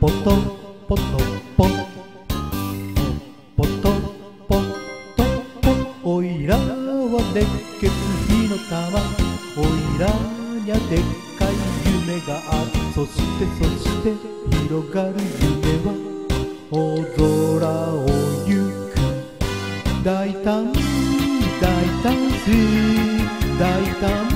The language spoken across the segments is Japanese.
ポトポトポ。ポトポトポ。おいらは熱血火の玉おいらにゃでっかい夢がある。そしてそして広がる夢は。大空を行く。大胆大胆大胆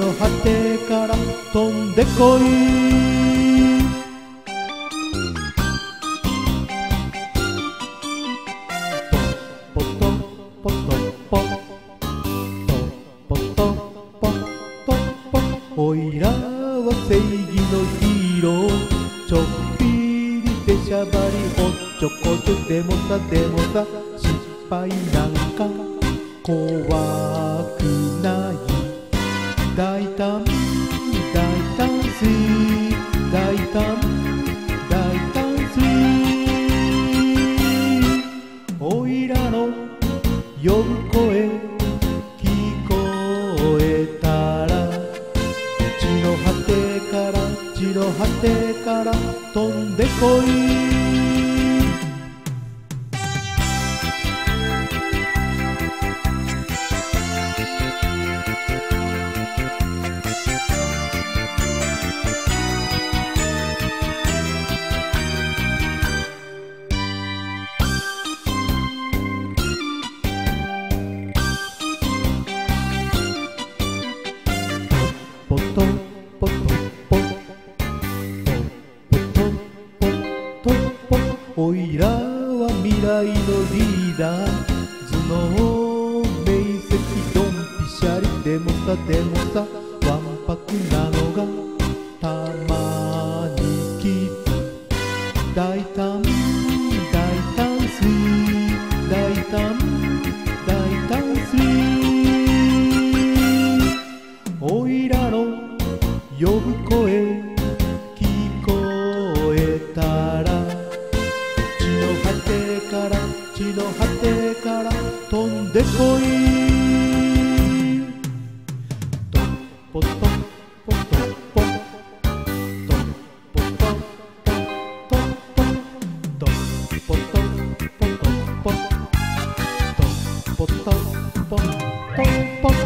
の果てから飛んでこい。ポトポトポポトポトポおいらは正義のヒーローちょっぴりでしゃばりおっちょこちょでもさでもさ失敗なんか怖くないおいらの呼ぶ声聞こえたら。地の果てから地の果てから飛んでこい。未来のリーダー頭脳明晰ドンピシャリでもさでもさわんぱくなのがたまにきつ大胆大胆ス大胆大胆スおいらの呼ぶ声。地の果てから飛んでこい。トンポトンポトンポトン。ポトンポトントン。ポトンポトン。ポトンポトンポトンポトン。